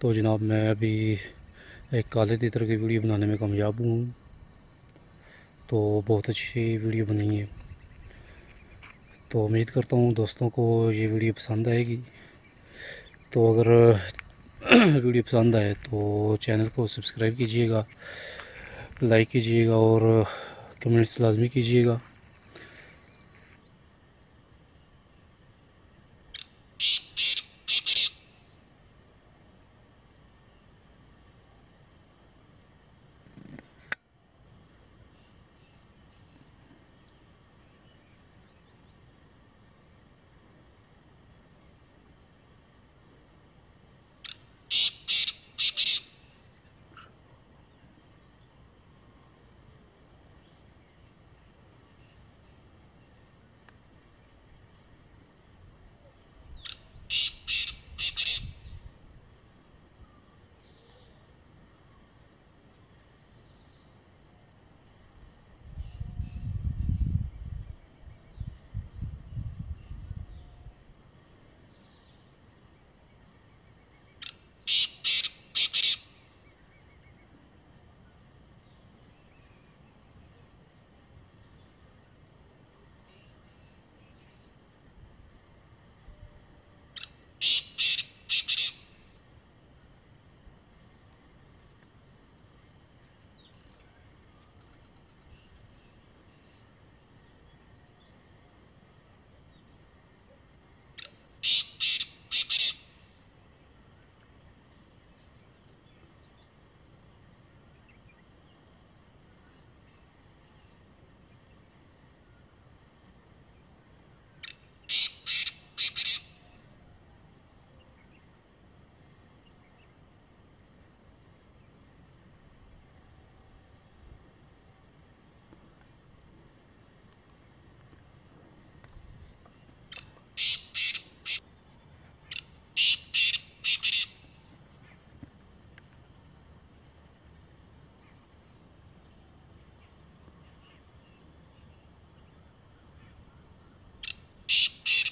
तो जनाब, मैं अभी एक काले तितर की वीडियो बनाने में कामयाब हूँ। तो बहुत अच्छी वीडियो बनी है। तो उम्मीद करता हूँ दोस्तों को ये वीडियो पसंद आएगी। तो अगर वीडियो पसंद आए तो चैनल को सब्सक्राइब कीजिएगा, लाइक कीजिएगा और कमेंट्स लाजमी कीजिएगा। Shh, shh.